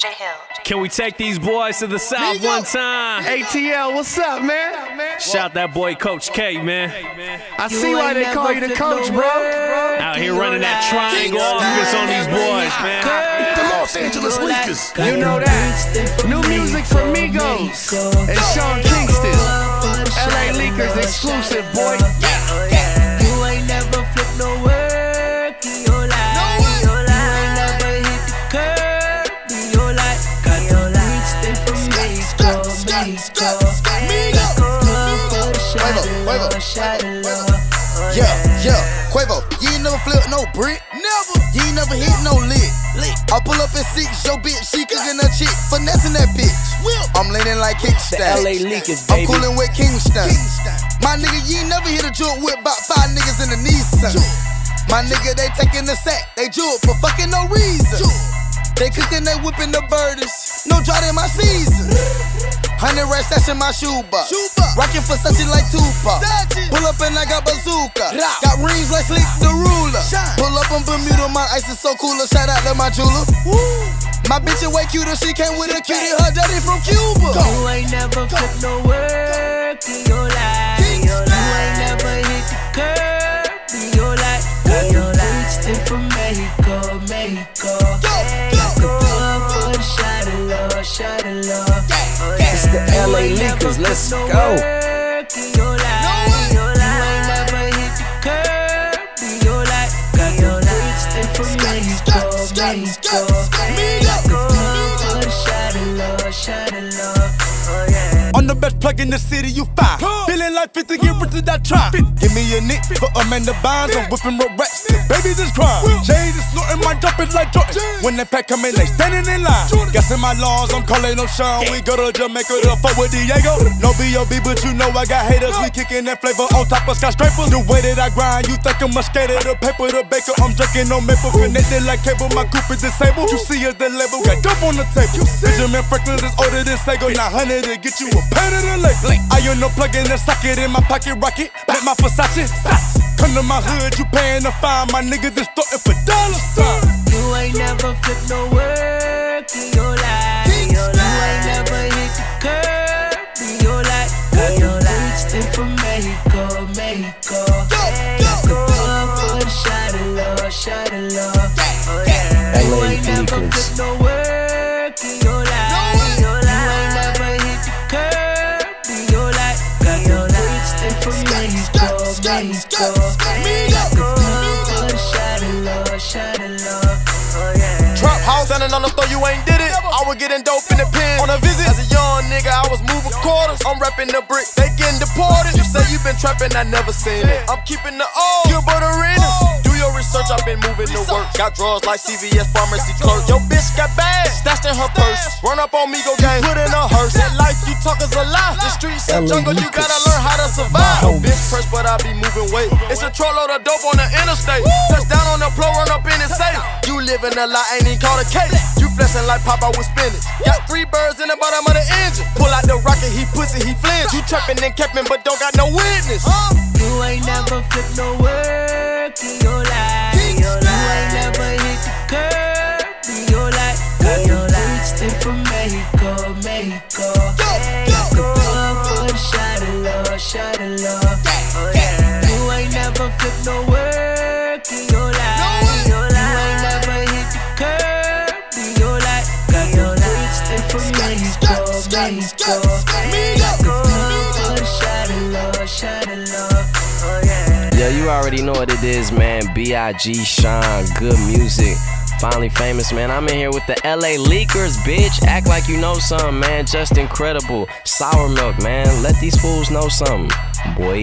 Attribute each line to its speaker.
Speaker 1: J Hill.
Speaker 2: Can we take these boys to the south one time?
Speaker 3: ATL, what's up, man?
Speaker 2: Shout that boy Coach K, man.
Speaker 3: I see why they call you the coach, bro.
Speaker 2: Out here running that triangle offense on these boys, man.
Speaker 4: The Los Angeles Lakers.
Speaker 3: You know that. New music from Migos and Sean
Speaker 5: Mexico, Mexico. Good for the shot. Oh,
Speaker 4: Yeah, yeah. Quavo, you ain't never flip no brick. Never. You ain't never hit no lick. Lick. I pull up at six, yo bitch, she cooking a chick, finessing that bitch. I'm leaning like kickstand.
Speaker 6: LA Leakers,
Speaker 4: I'm
Speaker 6: baby.
Speaker 4: coolin' with Kingston. My nigga, you ain't never hit a joint with about five niggas in the Nissan. My nigga, they taking the sack, they jewel for fucking no reason. They cooking, they whipping the burgers. No drought in my season. Hundred racks that's in my shoebox. Rockin' for such like Tupac. Pull up and I got bazooka. Got rings like Slick the ruler. Shine. Pull up on Bermuda, my ice is so cooler. Shout out to my jeweler. My bitch is way cuter. She came with a cutie, her daddy from Cuba.
Speaker 5: You ain't never flipped no work in your life. Shot of love, shot of love. Oh, yeah.
Speaker 7: I'm the best plug in the city you find. Feeling like 50, get rid of that try. Give me a nick for Amanda Bonds. I'm whipping road rats. Babies is crime. Snorting my jump it like Jordan. When they pack come in, they standing in line. Guessing my laws, I'm calling no Sean. We go to Jamaica to fuck with Diego. No B.O.B., but you know I got haters. We kicking that flavor on top of skyscrapers. The way that I grind, you think I'm a skater. The paper, the baker, I'm drinking no maple. Connected like cable, my group is disabled. You see us the label, got dope on the table. Benjamin Franklin is older than Sego. 900 to get you a pound of the lake. I own no plug in the socket in my pocket rocket. Make my Versace. Come to my hood, you paying the fine. My niggas is starting for dollar signs.
Speaker 5: You ain't never flipped no work in your life. You ain't never hit the curb in your life. Got your reach them from Mexico, Mexico. Got the blood for the shot of love, shot of love. Oh yeah. You
Speaker 6: LA
Speaker 5: ain't never
Speaker 6: Lakers.
Speaker 5: flipped no work Oh yeah.
Speaker 7: Trap house, standing on the store, you ain't did it. I was getting dope in the pen. On a visit, as a young nigga, I was moving quarters. I'm repping the brick, they getting deported. You say you been trapping, I never seen it. I'm keeping the old Gilbert Arenas. Do your research, I've been moving to work. Got drawers like CVS pharmacy clerk. Yo, bitch got bags, stashed in her purse. Run up on me, go gang, put in a hearse. That life you talk is a lie. The streets and
Speaker 6: LA
Speaker 7: jungle, you gotta learn how to survive.
Speaker 6: My
Speaker 7: bitch press, but I be moving weight. It's a truckload of dope on the interstate. Touchdown on the floor, run up in it safe. You living a lie, ain't even called a case. You flexing like Popeye with spinach. Got three birds in the bottom of the engine. Pull out the rocket, he pussy, he flinch. You trapping and capping, but don't got no witness.
Speaker 5: You ain't never flipped no work in your life. Yeah, you
Speaker 6: already know what it is, man. B.I.G. Sean, good music. Finally famous, man. I'm in here with the LA Leakers, bitch. Act like you know something, man. Justin Credible. Sour milk, man. Let these fools know something, boy.